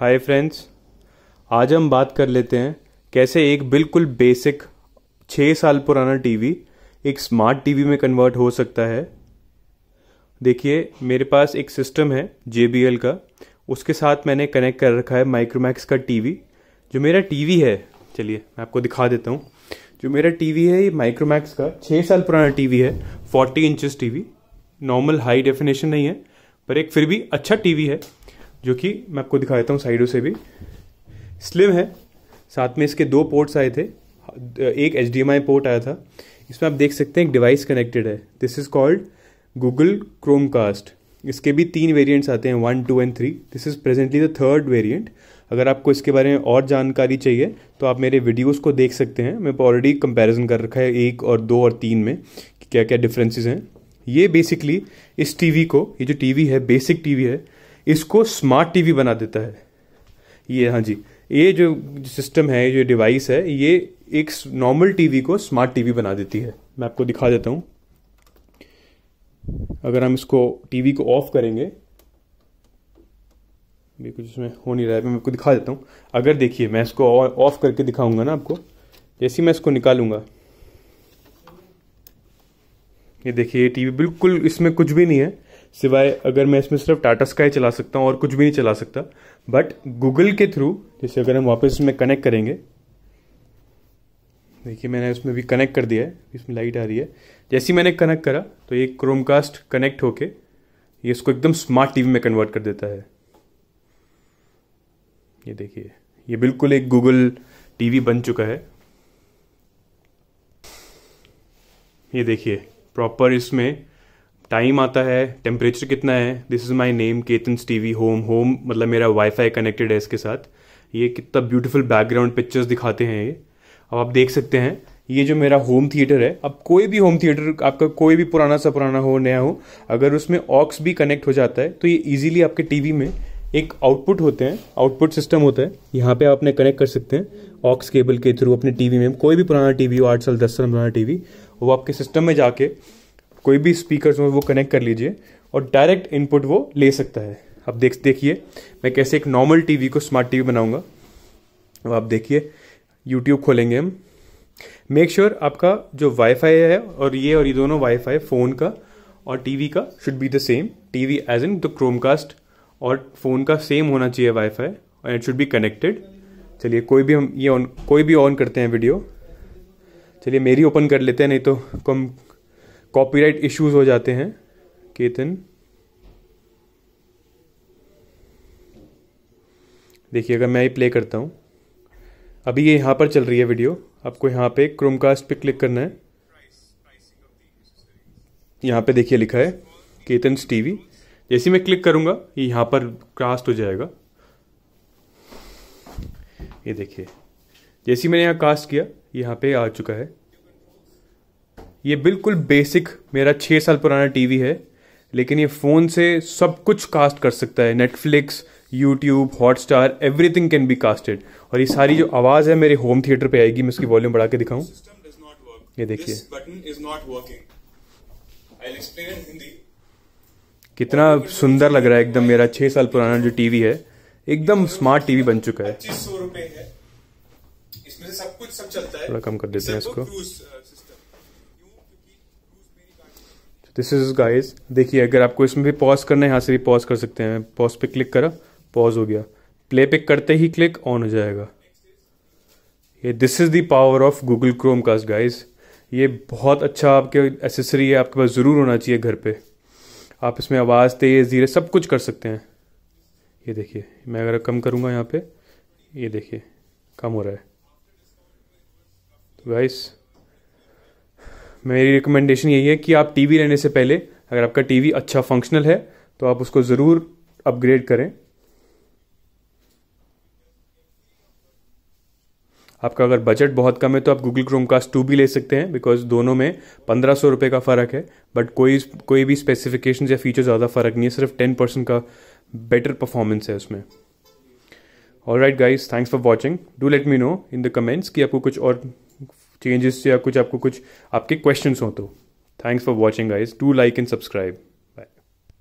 Hi friends आज हम बात कर लेते हैं कैसे एक बिल्कुल बेसिक छः साल पुराना टीवी एक स्मार्ट टीवी में कन्वर्ट हो सकता है। देखिए, मेरे पास एक सिस्टम है जेबीएल का। उसके साथ मैंने कनेक्ट कर रखा है माइक्रोमैक्स का टीवी जो मेरा टीवी है, चलिए मैं आपको दिखा देता हूँ। जो मेरा टीवी है, ये माइक्रोमैक्स का छः साल पुराना टीवी है forty inches TV normal high definition नहीं है, पर एक फिर भी अच्छा टीवी है। जो कि मैं आपको दिखा देता हूँ साइडों से भी। स्लिम है। साथ में इसके दो पोर्ट्स आए थे। एक HDMI पोर्ट आया था। इसमें आप देख सकते हैं एक डिवाइस कनेक्टेड है। This is called Google Chromecast इसके भी तीन वेरिएंट्स आते हैं one two and three this is presently the third variant अगर आपको इसके बारे में और जानकारी चाहिए तो आप मेरे वीडियोस को देख सकते हैं। मैं ऑलरेडी कंपैरिजन कर रखा है एक और दो और तीन में कि क्या क्या डिफरेंसेस हैं। ये बेसिकली इस टीवी को, ये जो टीवी है बेसिक टीवी है इसको स्मार्ट टीवी बना देता है। ये हाँ जी। ये जो सिस्टम है जो डिवाइस है, ये एक नॉर्मल टीवी को स्मार्ट टीवी बना देती है। मैं आपको दिखा देता हूँ। अगर हम इसको टीवी को ऑफ़ करेंगे भी कुछ इसमें हो नहीं रहा है, मैं आपको दिखा देता हूँ। अगर देखिए, मैं इसको ऑफ़ करके दिखाऊँगा ना आपको, जैसे मैं इसको निकालूँगा, ये देखिए टीवी बिल्कुल इसमें कुछ भी नहीं है। सिवाय अगर मैं इसमें सिर्फ़ टाटा स्काई चला सकता हूँ और कुछ भी नहीं चला सकता बट गूगल के थ्रू जैसे अगर हम वापस इसमें कनेक्ट करेंगे, देखिए मैंने इसमें भी कनेक्ट कर दिया है, इसमें लाइट आ रही है। जैसे ही मैंने कनेक्ट करा तो ये क्रोमकास्ट कनेक्ट होके ये इसको एकदम स्मार्ट टीवी में कन्वर्ट कर देता है। ये देखिए, ये बिल्कुल एक गूगल टीवी बन चुका है। ये देखिए प्रॉपर इसमें टाइम आता है टेम्परेचर कितना है this is my name Ketan's TV home home मतलब मेरा वाईफाई कनेक्टेड है इसके साथ। ये कितना ब्यूटीफुल बैकग्राउंड पिक्चर्स दिखाते हैं ये। अब आप देख सकते हैं, ये जो मेरा होम थिएटर है, अब कोई भी होम थिएटर आपका कोई भी पुराना सा पुराना हो, नया हो, अगर उसमें ऑक्स भी कनेक्ट हो जाता है तो ये इजीली आपके टीवी में एक आउटपुट होते हैं आउटपुट सिस्टम होता है। यहाँ पे आप अपने कनेक्ट कर सकते हैं ऑक्स केबल के थ्रू अपने टीवी में, कोई भी पुराना टीवी हो, आठ साल, दस साल पुराना टीवी वो आपके सिस्टम में जाके कोई भी स्पीकर वो कनेक्ट कर लीजिए और डायरेक्ट इनपुट वो ले सकता है। अब देख, देखिए, मैं कैसे एक नॉर्मल टीवी को स्मार्ट टीवी बनाऊँगा। अब आप देखिए यूट्यूब खोलेंगे हम। मेक श्योर sure आपका जो वाईफाई है और ये और ये दोनों वाईफाई फ़ोन का और टीवी का should be the same TV as in the Chromecast और फ़ोन का सेम होना चाहिए वाईफाई और इट शुड बी कनेक्टेड चलिए, कोई भी हम, ये ऑन कोई भी ऑन करते हैं वीडियो चलिए, मेरी ओपन कर लेते हैं, नहीं तो कम कॉपीराइट इश्यूज़ हो जाते हैं, केतन। देखिए, अगर मैं ही प्ले करता हूँ। अभी ये यहाँ पर चल रही है वीडियो आपको यहाँ पे क्रोमकास्ट पे क्लिक करना है। यहाँ पे देखिए लिखा है, केतन्स टीवी जैसे मैं क्लिक करूँगा, ये यहाँ पर कास्ट हो जाएगा। ये देखिए, जैसे मैंने यहाँ कास्ट किया, यहाँ पे आ चुका है। ये बिल्कुल बेसिक मेरा छः साल पुराना टीवी है लेकिन ये फ़ोन से सब कुछ कास्ट कर सकता है। Netflix YouTube Hotstar everything can be casted और ये सारी जो आवाज़ है मेरे होम थिएटर पे आएगी मैं उसकी वॉल्यूम बढ़ा के दिखाऊँ। ये देखिए। कितना सुंदर लग रहा है एकदम मेरा छह साल पुराना जो टीवी है एकदम स्मार्ट टीवी बन चुका है। थोड़ा कम कर देते हैं इसको। दिस इज़ गाइस देखिए, अगर आपको इसमें भी पॉज करना है, यहाँ से भी पॉज कर सकते हैं। पॉज पे क्लिक करा पॉज हो गया। प्ले पे करते ही क्लिक ऑन हो जाएगा। ये this is the power of Google Chromecast guys ये बहुत अच्छा आपके एसेसरी है, आपके पास ज़रूर होना चाहिए घर पे। आप इसमें आवाज़, तेज़, धीरे, सब कुछ कर सकते हैं। ये देखिए, मैं अगर कम करूँगा यहाँ पे, ये देखिए, कम हो रहा है। तो गाइस मेरी रिकमेंडेशन यही है कि आप टीवी लेने से पहले, अगर आपका टीवी अच्छा फंक्शनल है तो आप उसको ज़रूर अपग्रेड करें। आपका अगर बजट बहुत कम है तो आप गूगल क्रोम कास्ट टू भी ले सकते हैं बिकॉज़ दोनों में पंद्रह सौ रुपये का फ़र्क है बट कोई कोई भी स्पेसिफिकेशन या फीचर ज़्यादा फ़र्क नहीं है, सिर्फ़ टेन परसेंट का बेटर परफॉर्मेंस है उसमें। All right guys thanks for watching do let me know in the comments कि आपको कुछ और चेंजेस या कुछ आपको कुछ, आपके क्वेश्चन हो तो। Thanks for watching guys to like and subscribe